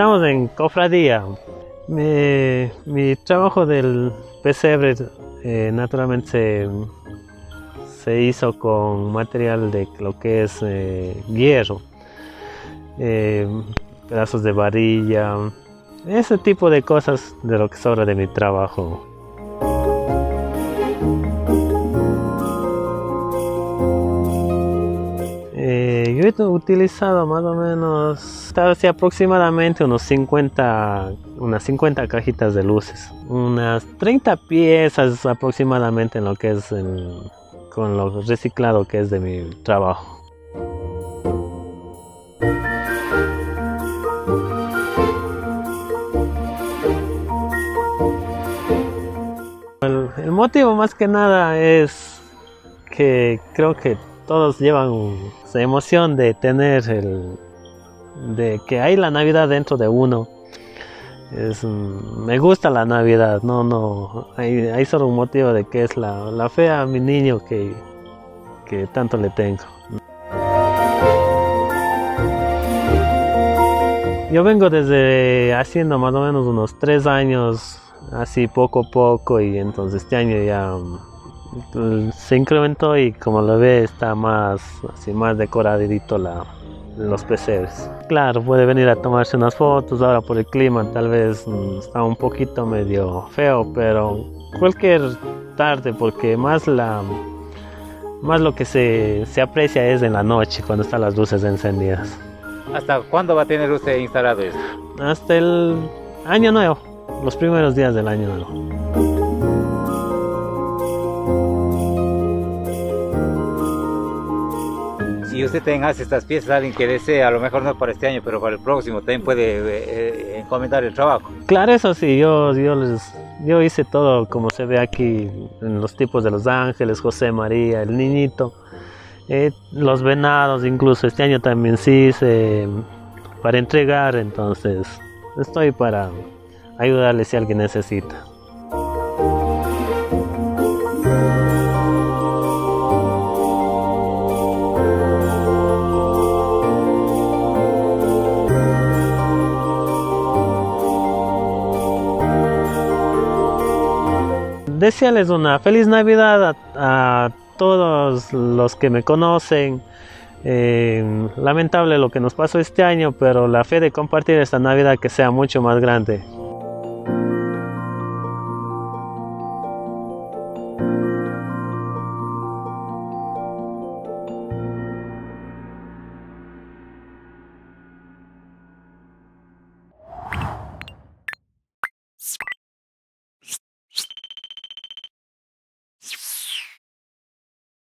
estamos en cofradía. mi trabajo del pesebre eh, naturalmente se, hizo con material de lo que es eh, hierro, eh, pedazos de varilla, ese tipo de cosas de lo que sobra de mi trabajo. Utilizado más o menos, hace aproximadamente unos 50, unas 50 cajitas de luces, unas 30 piezas aproximadamente en lo que es con lo reciclado que es de mi trabajo. el motivo más que nada es que creo que todos llevan esa emoción de tener el de que hay la Navidad dentro de uno. Es, me gusta la Navidad, no, no, hay, solo un motivo de que es la, fe a mi niño que, que tanto le tengo. Yo vengo desde haciendo más o menos unos tres años, así poco a poco, y entonces este año ya se incrementó y como lo ve está más así más decoradito la, los peceres. Claro, puede venir a tomarse unas fotos ahora por el clima, tal vez mm, está un poquito medio feo, pero cualquier tarde porque más la más lo que se, se aprecia es en la noche cuando están las luces encendidas. ¿Hasta cuándo va a tener usted instalado esto? Hasta el año nuevo, los primeros días del año nuevo. Si usted tenga estas piezas, alguien que desee, a lo mejor no para este año, pero para el próximo, también puede eh, eh, encomendar el trabajo. Claro, eso sí, yo, yo, les, yo hice todo como se ve aquí en los tipos de los ángeles, José María, el niñito, eh, los venados, incluso este año también sí hice para entregar, entonces estoy para ayudarle si alguien necesita. Desearles una feliz Navidad a, todos los que me conocen. Eh, lamentable lo que nos pasó este año, pero la fe de compartir esta Navidad que sea mucho más grande.